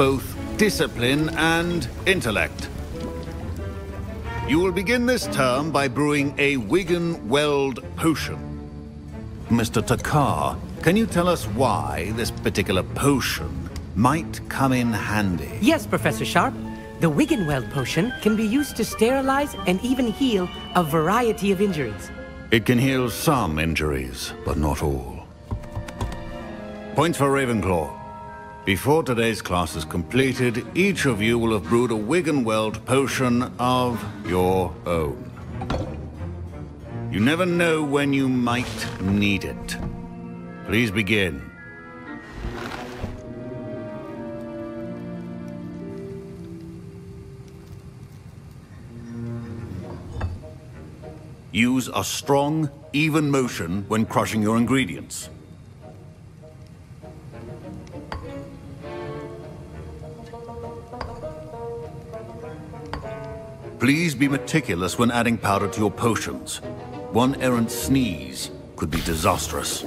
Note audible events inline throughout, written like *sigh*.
both discipline and intellect. You will begin this term by brewing a Wiggenweld potion. Mr. Thakkar, can you tell us why this particular potion might come in handy? Yes, Professor Sharp. The Wiggenweld potion can be used to sterilize and even heal a variety of injuries. It can heal some injuries, but not all. Points for Ravenclaw. Before today's class is completed, each of you will have brewed a Wiggenweld potion of your own. You never know when you might need it. Please begin. Use a strong, even motion when crushing your ingredients. Please be meticulous when adding powder to your potions. One errant sneeze could be disastrous.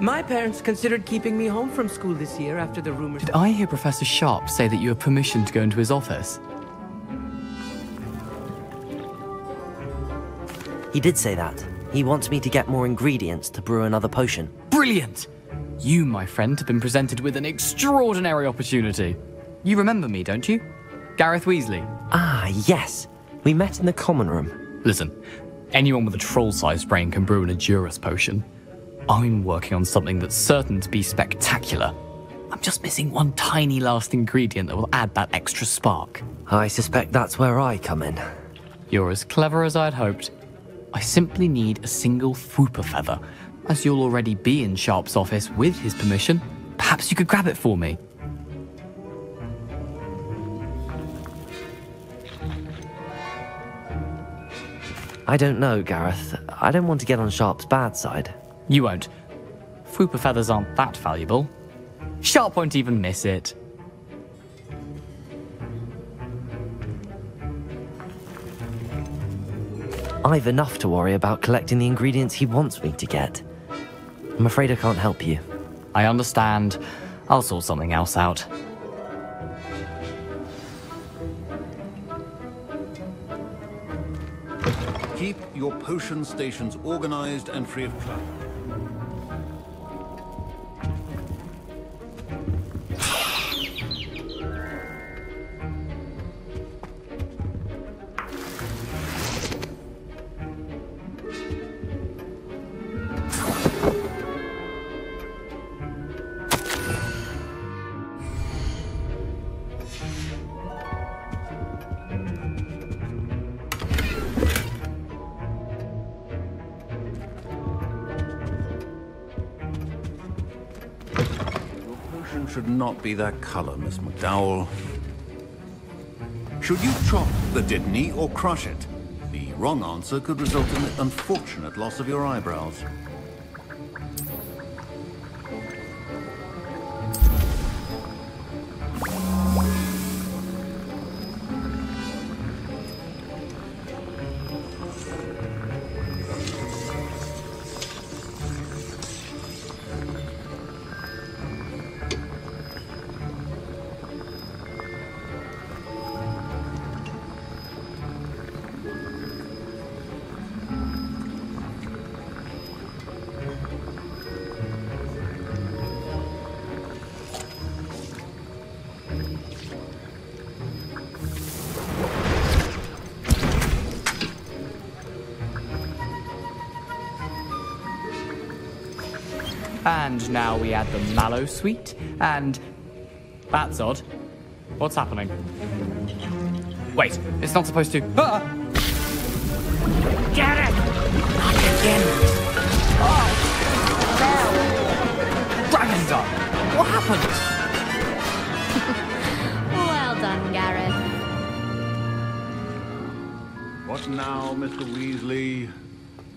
My parents considered keeping me home from school this year after the rumors. Did I hear Professor Sharp say that you have permission to go into his office? He did say that. He wants me to get more ingredients to brew another potion. Brilliant! You, my friend, have been presented with an extraordinary opportunity. You remember me, don't you? Gareth Weasley. Ah, yes. We met in the common room. Listen, anyone with a troll-sized brain can brew an Edurus potion. I'm working on something that's certain to be spectacular. I'm just missing one tiny last ingredient that will add that extra spark. I suspect that's where I come in. You're as clever as I'd hoped. I simply need a single Fwooper feather. As you'll already be in Sharp's office with his permission, perhaps you could grab it for me. I don't know, Gareth. I don't want to get on Sharp's bad side. You won't. Fwooper feathers aren't that valuable. Sharp won't even miss it. I've enough to worry about collecting the ingredients he wants me to get. I'm afraid I can't help you. I understand. I'll sort something else out. Keep your potion stations organized and free of clutter. Not be that color, Miss McDowell. Should you chop the Dittany or crush it? The wrong answer could result in the unfortunate loss of your eyebrows. And now we add the mallowsweet, and that's odd. What's happening? Wait, it's not supposed to. Ah! Get it! Not again. Dragon Dog! What happened? *laughs* Well done, Gareth. What now, Mr. Weasley?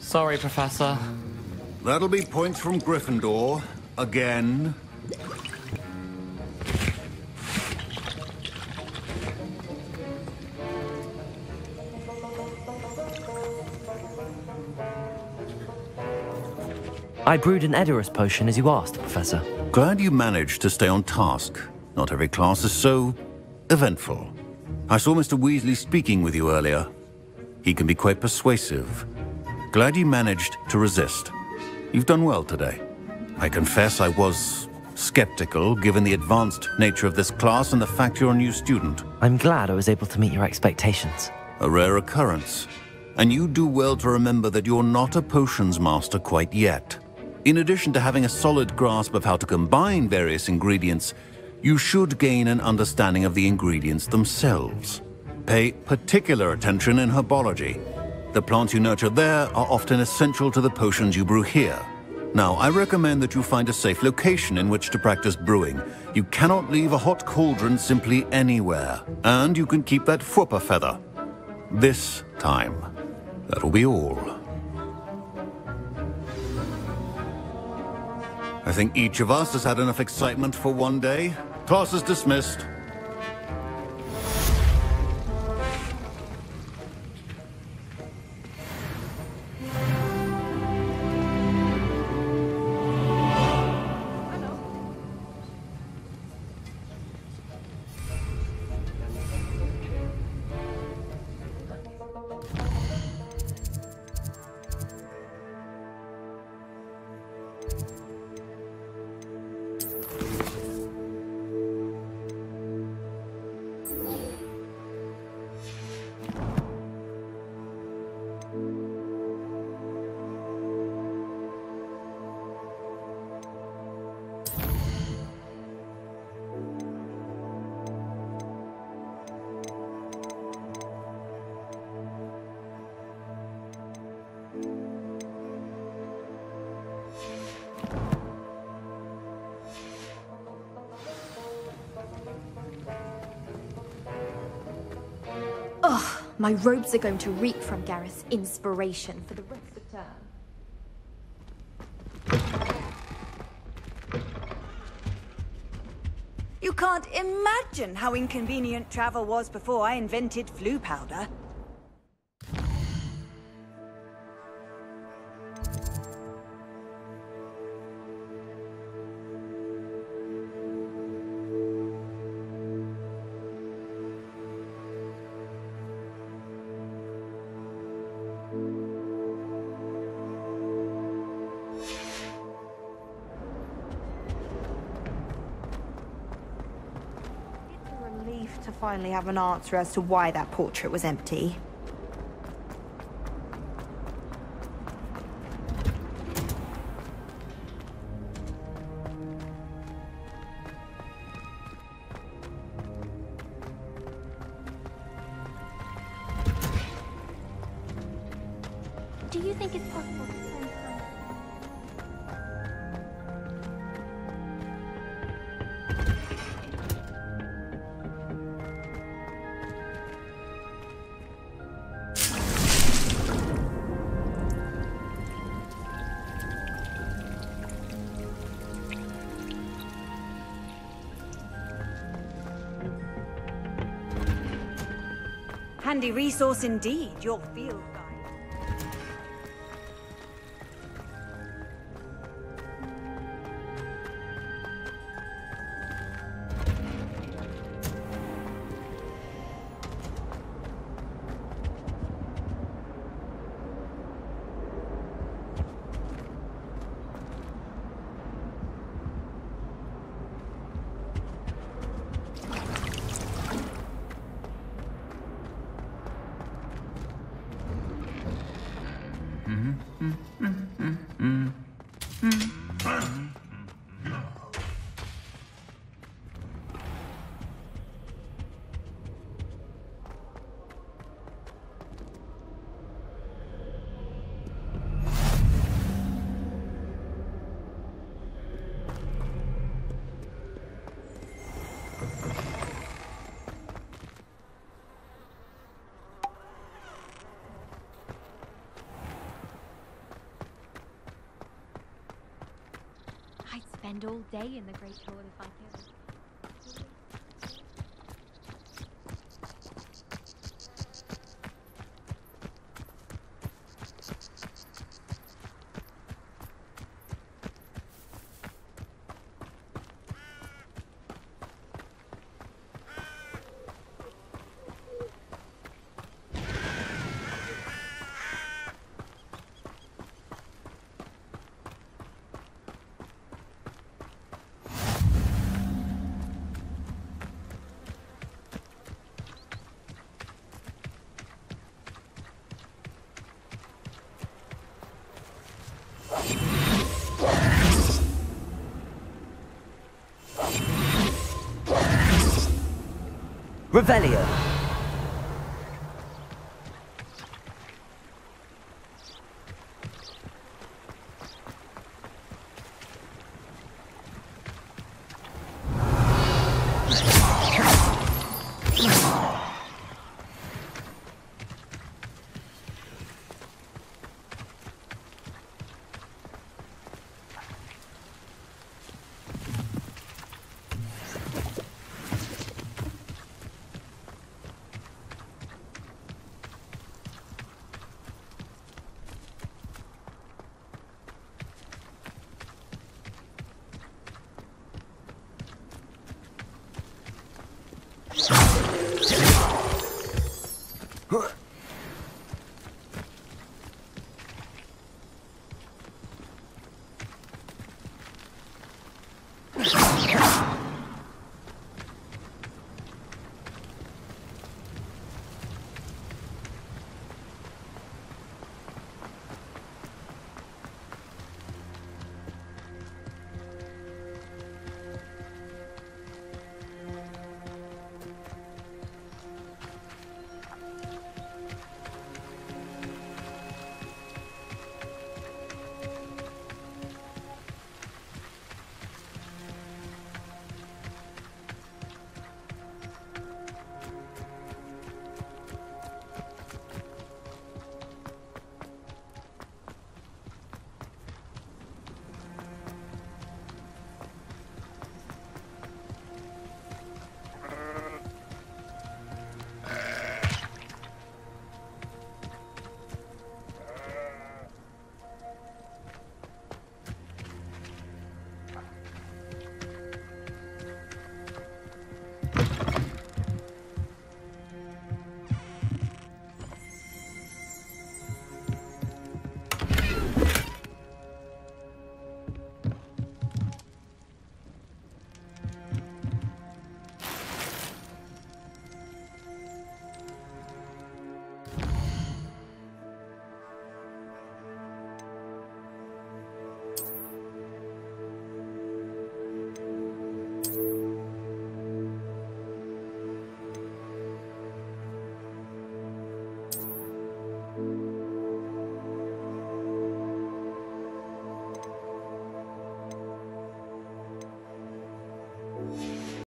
Sorry, Professor. That'll be points from Gryffindor. Again. I brewed an Edurus potion as you asked, Professor. Glad you managed to stay on task. Not every class is so... eventful. I saw Mr. Weasley speaking with you earlier. He can be quite persuasive. Glad you managed to resist. You've done well today. I confess I was skeptical, given the advanced nature of this class and the fact you're a new student. I'm glad I was able to meet your expectations. A rare occurrence. And you do well to remember that you're not a potions master quite yet. In addition to having a solid grasp of how to combine various ingredients, you should gain an understanding of the ingredients themselves. Pay particular attention in herbology. The plants you nurture there are often essential to the potions you brew here. Now, I recommend that you find a safe location in which to practice brewing. You cannot leave a hot cauldron simply anywhere. And you can keep that Fwooper feather. This time. That'll be all. I think each of us has had enough excitement for one day. Class is dismissed. My robes are going to reek from Gareth's inspiration for the rest of the term. You can't imagine how inconvenient travel was before I invented Floo powder. Finally have an answer as to why that portrait was empty. Do you think it's possible handy resource indeed, your field I'd spend all day in the Great Hall if I could. Revelio.